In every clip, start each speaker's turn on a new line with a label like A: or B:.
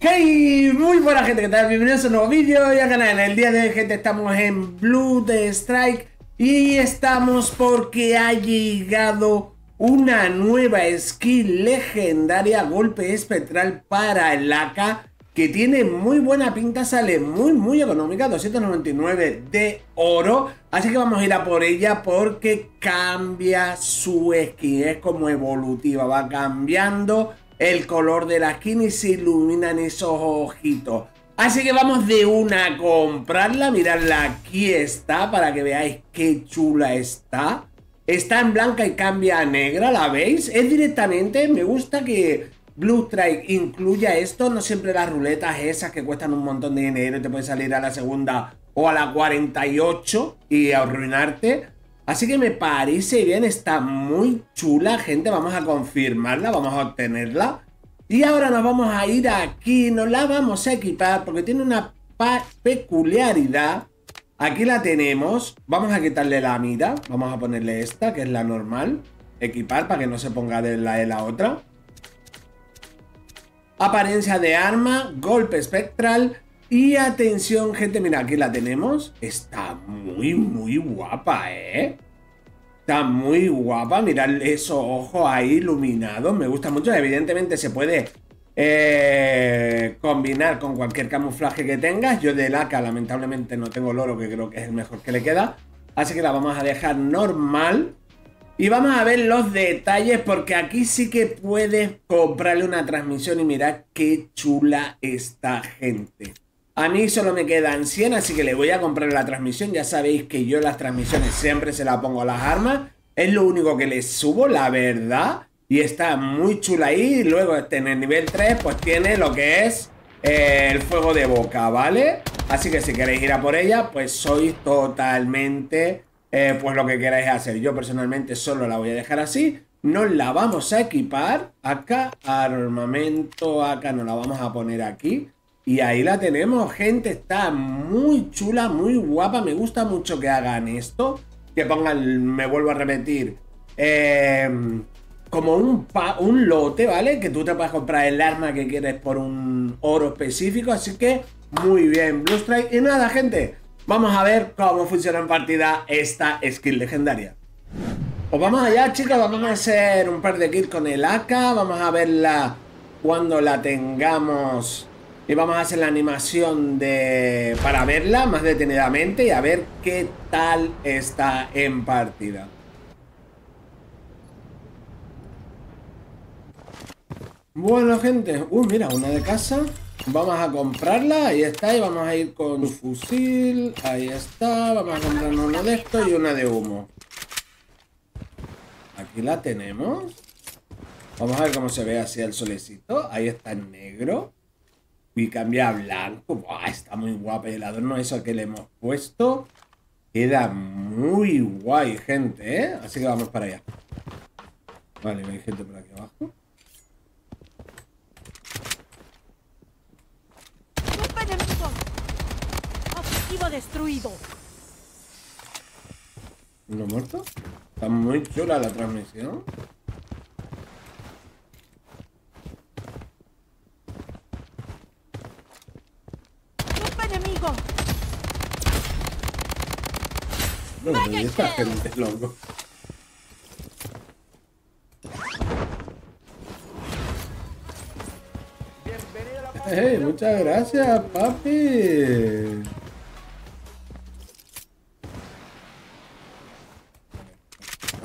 A: Hey, muy buena gente, ¿qué tal? Bienvenidos a un nuevo vídeo y al canal. El día de hoy, gente, estamos en Blue Strike y estamos porque ha llegado una nueva skin legendaria, golpe espectral para el AK, que tiene muy buena pinta, sale muy muy económica, 299 de oro, así que vamos a ir a por ella porque cambia su skin, es como evolutiva, va cambiando el color de la skin y se iluminan esos ojitos. Así que vamos de una a comprarla, miradla, aquí está para que veáis qué chula está. Está en blanca y cambia a negra, ¿la veis? Es directamente, me gusta que Blue Strike incluya esto, no siempre las ruletas esas que cuestan un montón de dinero y te puede salir a la segunda o a la 48 y arruinarte. Así que me parece bien, está muy chula, gente. Vamos a confirmarla, vamos a obtenerla. Y ahora nos vamos a ir aquí, nos la vamos a equipar porque tiene una peculiaridad. Aquí la tenemos. Vamos a quitarle la mira. Vamos a ponerle esta, que es la normal. Equipar para que no se ponga de la de la otra. Apariencia de arma, golpe espectral, y atención, gente, mira, aquí la tenemos. Está muy, muy guapa, ¿eh? Está muy guapa. Mirad esos ojos ahí iluminados. Me gusta mucho. Evidentemente se puede eh, combinar con cualquier camuflaje que tengas. Yo de laca, lamentablemente, no tengo el oro, que creo que es el mejor que le queda. Así que la vamos a dejar normal. Y vamos a ver los detalles porque aquí sí que puedes comprarle una transmisión y mirad qué chula esta gente. A mí solo me quedan 100, así que le voy a comprar la transmisión. Ya sabéis que yo las transmisiones siempre se las pongo a las armas. Es lo único que les subo, la verdad. Y está muy chula ahí. Luego este, en el nivel 3, pues tiene lo que es eh, el fuego de boca, ¿vale? Así que si queréis ir a por ella, pues sois totalmente eh, pues lo que queráis hacer. Yo personalmente solo la voy a dejar así. Nos la vamos a equipar. Acá, armamento, acá nos la vamos a poner aquí. Y ahí la tenemos, gente. Está muy chula, muy guapa. Me gusta mucho que hagan esto. Que pongan, me vuelvo a repetir, em, como un, un lote, ¿vale? Que tú te puedes comprar el arma que quieres por un oro específico. Así que muy bien, Blue Strike. Y nada, gente. Vamos a ver cómo funciona en partida esta skill legendaria. Pues vamos allá, chicos. Vamos a hacer un par de kills con el AK. Vamos a verla cuando la tengamos y vamos a hacer la animación de para verla más detenidamente y a ver qué tal está en partida. Bueno, gente. Uh, mira, una de casa. Vamos a comprarla. Ahí está. Y vamos a ir con fusil. Ahí está. Vamos a comprarnos una de esto y una de humo. Aquí la tenemos. Vamos a ver cómo se ve así el solecito. Ahí está en negro. Y cambia a blanco. está muy guapa. El adorno eso que le hemos puesto queda muy guay, gente, ¿eh? Así que vamos para allá. Vale, hay gente por aquí abajo.
B: Objetivo destruido.
A: ¿Uno muerto? Está muy chula la transmisión. No, esta gente, loco. Hey, muchas gracias, papi.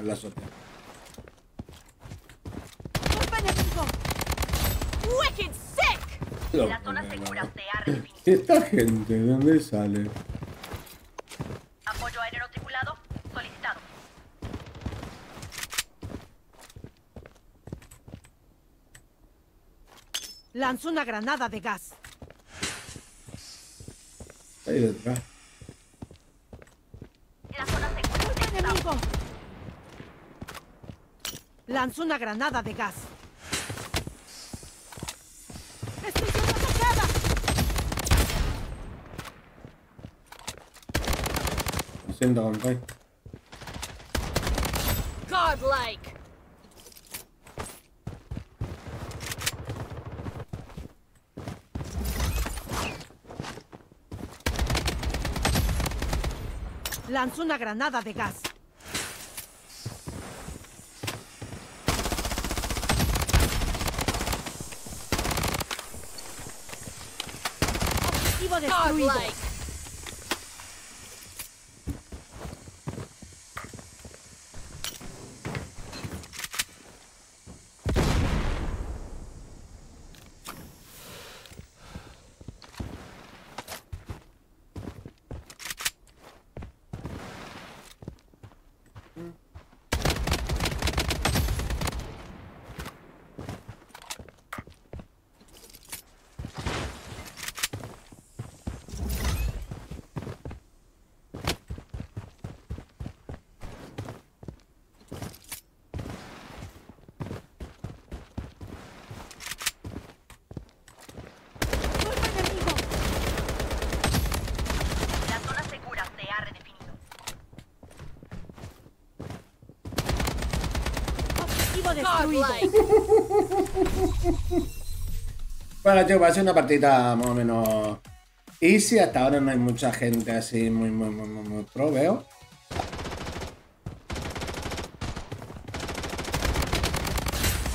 A: La azotea.
B: Wicked sick.
C: La zona segura se ha redefinido.
A: ¿Esta gente de dónde sale?
C: Apoyo aéreo tripulado solicitado.
B: Lanzó una granada de gas.
A: Ahí detrás.
C: La zona segura.
B: ¡Un enemigo! Lanzó una granada de gas. Godlike. Lanzó una granada de gas. Godlike. Destruido.
A: Bueno, chicos, va a ser una partida más o menos easy. Hasta ahora no hay mucha gente así muy, muy, muy, muy, muy pro, veo.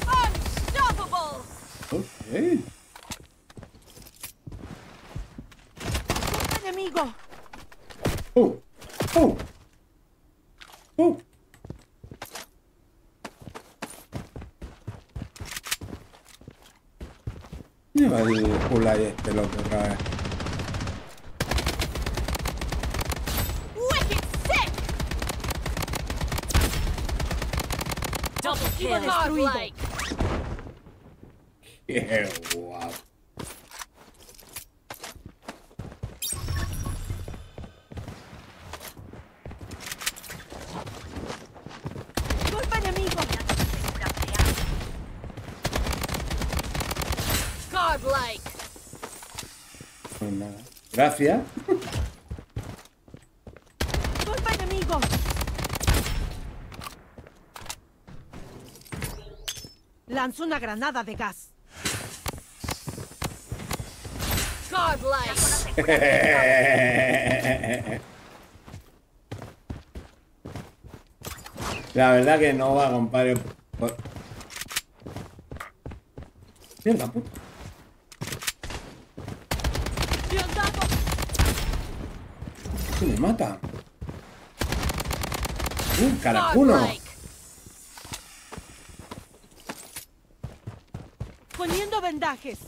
B: Unstoppable.
A: Ok.
B: Golpe enemigo.
A: Uh, uh, uh. Lleva el Hulai este loco otra vez.
B: Wicked sick. Objetivo destruido.
A: Qué guapo.
B: Golpe enemigo.
C: Segura se ha
B: Godlike.
A: Pues nada. Gracias.
B: Golpe enemigo. Lanzo una granada de gas.
A: La verdad que no va, compadre. Mierda, puta. ¿Qué me mata? ¡Uh, caracuno!
B: Poniendo vendajes.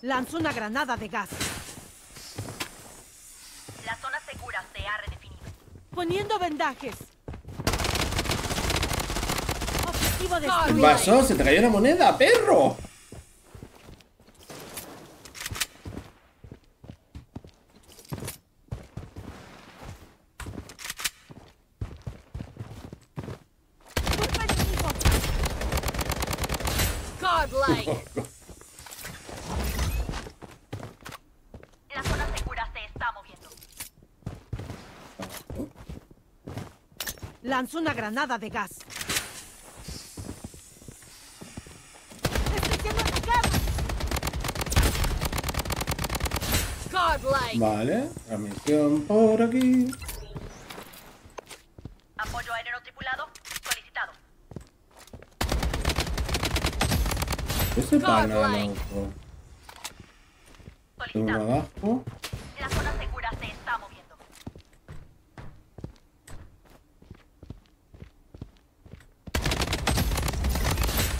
B: Lanzo una granada de gas.
C: La zona segura se ha redefinido.
B: Poniendo vendajes. Objetivo
A: ¿Qué
B: destruido.
A: pasó? ¡Se te cayó una moneda, perro!
B: Golpe enemigo. Godlike.
C: La zona segura se está moviendo.
B: Lanzo una granada de gas.
A: Vale, transmisión por aquí.
C: Apoyo aéreo tripulado solicitado.
A: Ese pana, loco. Uno abajo.
C: La zona segura se está moviendo.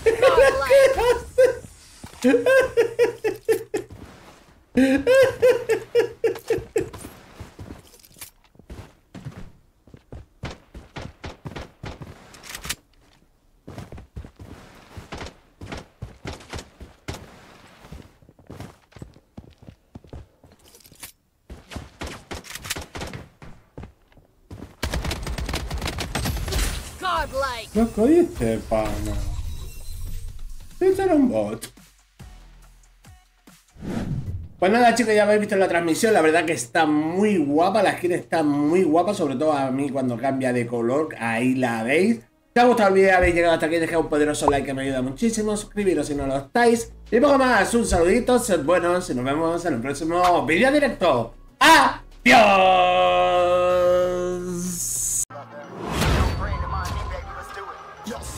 B: Godlike.
A: Loco, ¿y este pana? Ese era un bot. Pues nada, chicos, ya habéis visto la transmisión. La verdad que está muy guapa. La skin está muy guapa, sobre todo a mí cuando cambia de color. Ahí la veis. te ha gustado el vídeo, habéis llegado hasta aquí, dejad un poderoso like que me ayuda muchísimo, suscribiros si no lo estáis. Y poco más, un saludito, sed buenos y nos vemos en el próximo vídeo directo. ¡Adiós!